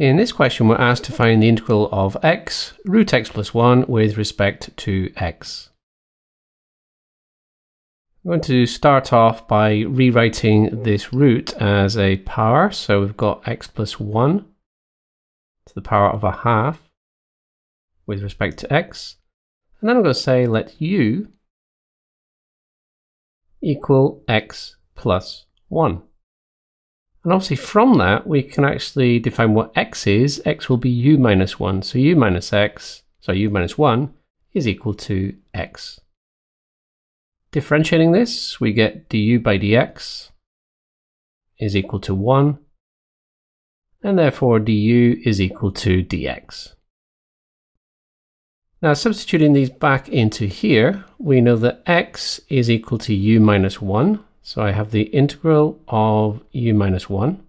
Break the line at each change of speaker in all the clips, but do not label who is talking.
In this question, we're asked to find the integral of x, root x plus 1 with respect to x. I'm going to start off by rewriting this root as a power. So we've got x plus 1 to the power of a half with respect to x. And then I'm going to say let u equal x plus 1. And obviously from that, we can actually define what x is. x will be u minus 1. So u minus x, so u minus 1, is equal to x. Differentiating this, we get du by dx is equal to 1, and therefore du is equal to dx. Now substituting these back into here, we know that x is equal to u minus 1, so I have the integral of u minus 1.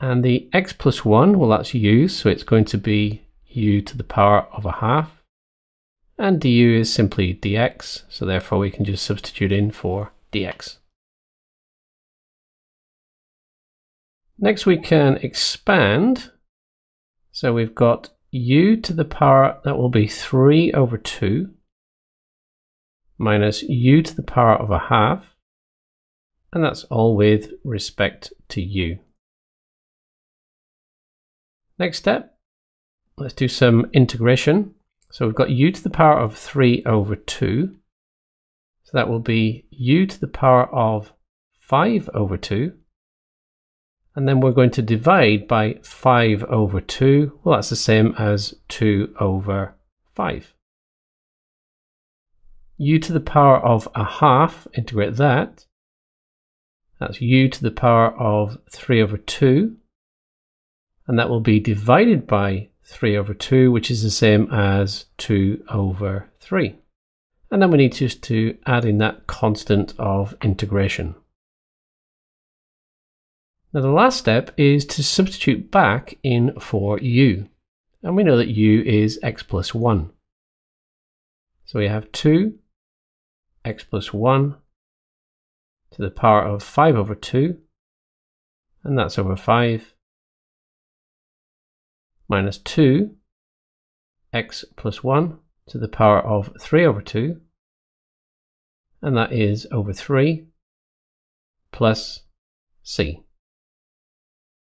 And the x plus 1, well that's u, so it's going to be u to the power of a half and du is simply dx, so therefore we can just substitute in for dx. Next we can expand, so we've got u to the power, that will be 3 over 2, minus u to the power of a half, and that's all with respect to u. Next step, let's do some integration. So we've got u to the power of 3 over 2. So that will be u to the power of 5 over 2. And then we're going to divide by 5 over 2. Well, that's the same as 2 over 5. U to the power of a half, integrate that. That's u to the power of 3 over 2. And that will be divided by 3 over 2, which is the same as 2 over 3. And then we need just to add in that constant of integration. Now the last step is to substitute back in for u. And we know that u is x plus 1. So we have 2 x plus 1 to the power of 5 over 2, and that's over 5 minus 2 x plus 1 to the power of 3 over 2, and that is over 3 plus c.